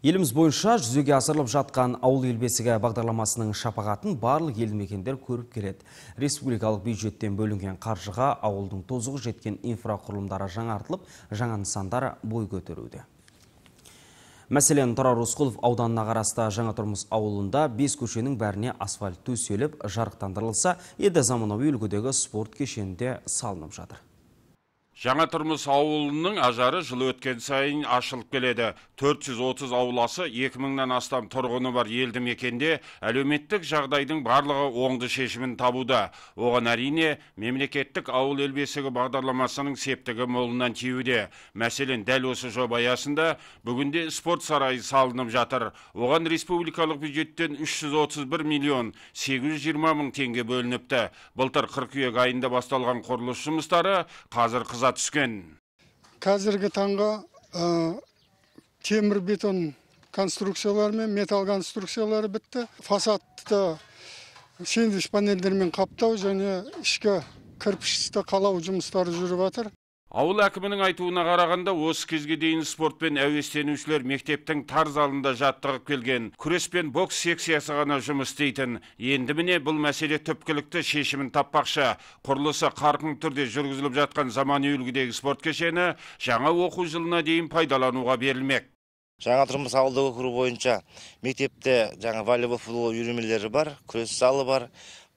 Еліміз бойынша жүзеге асырылып жатқан ауыл ел бесігі бағдарламасының шапағатын барлық елді мекендер көріп келеді. Республикалық бюджеттен бөлінген қаржыға ауылдың тозығы жеткен инфрақұрылымдары жаңартылып, жаңа нысандар бой көтеруде. Мәселен, Тұрар Рысқұлов ауданына қарасты жаңа тұрмыс ауылында бес көшенің бәріне асфальт төселіп, жарықтандырылса, еді заманауи үлгідегі спорт кешенінде салынып жатыр. Жаңа тұрмыс ауылының ажары жыл өткен сайын ашылып келеді. 430 ауласы 2000-нан астам тұрғыны бар елді мекенде әлеуметтік жағдайдың барлығы оңды шешімін табуда. Оған әрине мемлекеттік ауыл ел бесігі бағдарламасының септігі молынан тиюде. Мәселен, дәл осы жоба аясында бүгінде спорт сарайы салынып жатыр. Оған республикалық бюджеттен 331 миллион 820 мың теңге бөлініпті. Былтыр қыркүйек айында басталған құрылыс жұмыстары қазір қыза түскен қазіргі таңға темір бетон конструкциялар мен металл конструкциялары бітті. Фасадты сэндвич панельдермен қаптау және ішкі кірпішті қалау жұмыстары жүріп жатыр Ауыл әкімінің айтуына қарағанда осы кезге дейін спортпен әуестенушілер мектептің тар залында жаттығып келген. Күрес пен бокс секциясы ғана жұмыс істейтін. Енді міне бұл мәселе түпкілікті шешімін таппақшы. Құрылысы қарқын түрде жүргізіліп жатқан заманауи үлгідегі спорт кешені жаңа оқу жылына дейін пайдалануға берілмек. Жаңа тұрмыс ауылдық округ бойынша мектепте жаңа волейбол футбол үйірмелері бар, күрес залы бар,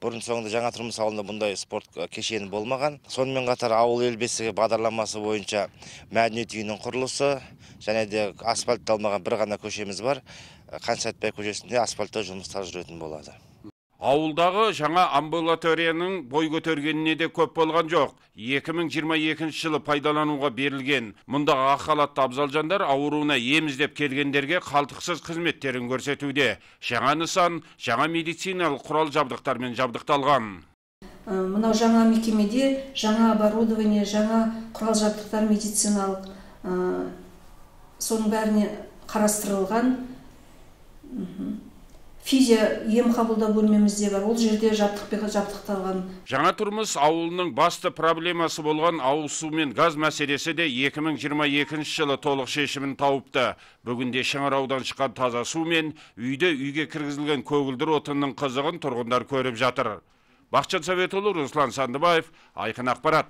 бұрын соңды жаңа тұрмыс ауылында бұндай спорт кешені болмаған. Сонымен қатар ауыл ел бесігі бағдарламасы бойынша мәдениет үйінің құрылысы және де асфальтталмаған бір ғана көшеміз бар. Қан сәтбаев көшесінде асфальттау жұмыстары жүретін болады. Ауылдағы жаңа амбулаторияның бой көтергеніне де көп болған жоқ. 2022 жылы пайдалануға берілген. Мұндағы ақ халатты абзал жандар ауруына ем іздеп келгендерге қалтықсыз қызметтерін көрсетуде. Жаңа нысан, жаңа медициналық құрал жабдықтармен жабдықталған. Мынау жаңа мекемеде жаңа оборудование, жаңа құрал жабдықтар медициналық соның бәріне қарастырылған физия ем қабылдау бөлмеміз де бар. Ол жерде жабдықпен жабдықталған. Жаңа тұрмыс ауылының басты проблемасы болған ауыз су мен газ мәселесі де 2022 жылы толық шешімін тауыпты. Бүгінде шыңыраудан шыққан таза су мен үйде үйге кіргізілген көгілдір отынның қызығын тұрғындар көріп жатыр. Бақытжан советұлы руслан сандыбаев айқын ақпарат.